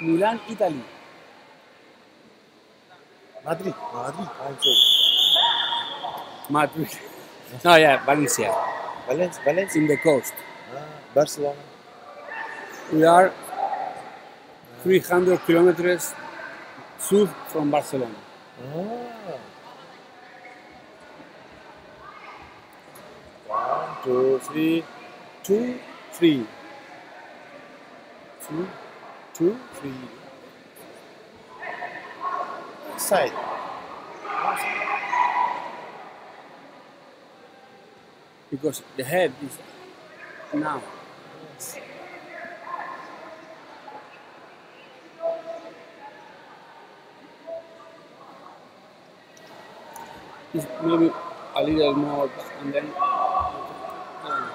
Milan, Italy. Madrid. Madrid. Sorry. Madrid. No, yeah, Valencia. Valencia. Valencia. In the coast. Ah, Barcelona. We are 300 kilometers south from Barcelona. Ah. One, two, three. Two, three. Two, two, three. Side. Because the head is now. It's maybe a little more, and then uh,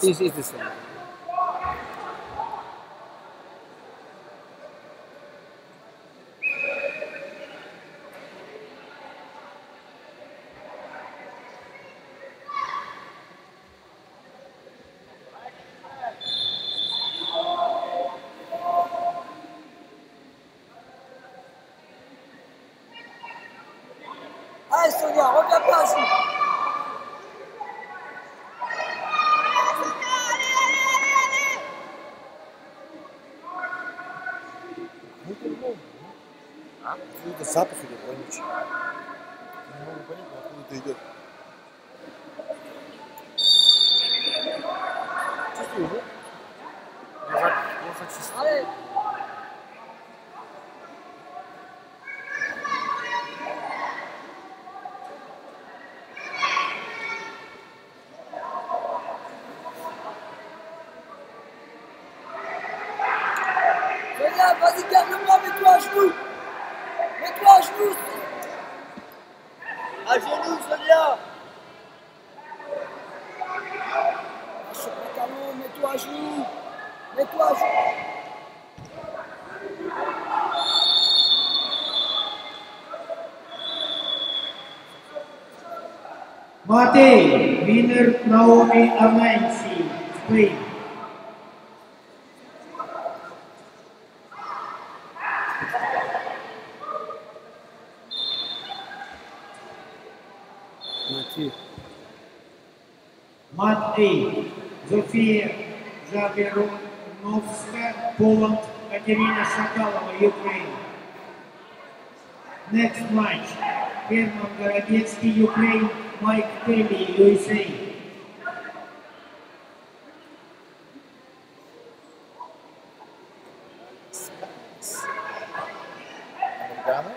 this is the same. должны. Откуда запах идет вонючий? Не могу понять, откуда это идет. Vas-y, garde-moi, mets-toi à genoux. Mets-toi à genoux. À genoux, Sonia. Lâche le pantalon, mets-toi à genoux. Mets-toi à genoux. Matei, winner Naomi Amensi, Spain. Matthew. Mat A, Zofia Javeronovska, Poland, Katerina Shakalova, Ukraine. Next match, Herman Gorodetsky, Ukraine, Mike Kelly, USA. Американо.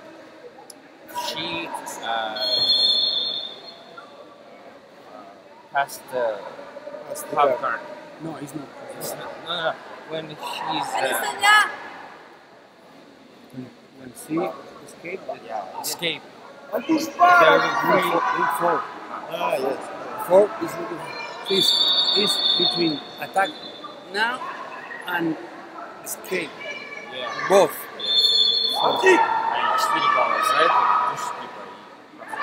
she uh, passed the, passed the popcorn. No, he's not. It's not. No, no, When she's. Uh, when she escaped? Yeah, escaped. What is that? There is Ah, yes. Four is looking is is between attack now and escape. Yeah. Both. Yeah. So, четыре балла за это, типа и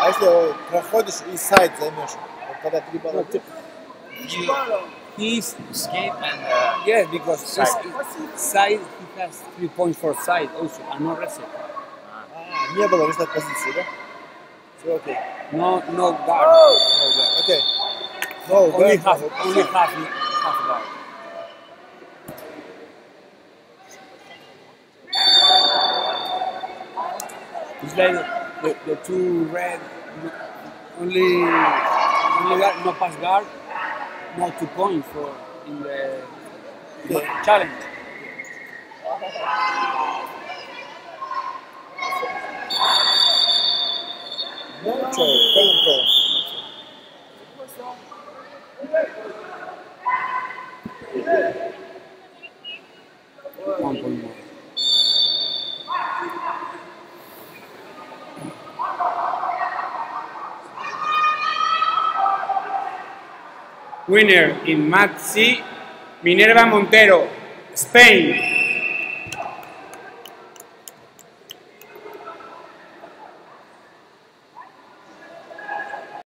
А если проходишь и сайт займешь, вот когда три балла No, you. He's escape and uh, yes because Side. side. he has three points for side also and no reset. а, не было результат позиции, да? Все окей. No no guard. Oh. No guard. Окей. No, Only half only half half guard. It's like the, the two red, only only got no pass guard, no two points for in the, the challenge. Mucho, mucho. One point more. winner in Math C, Minerva Montero, Spain.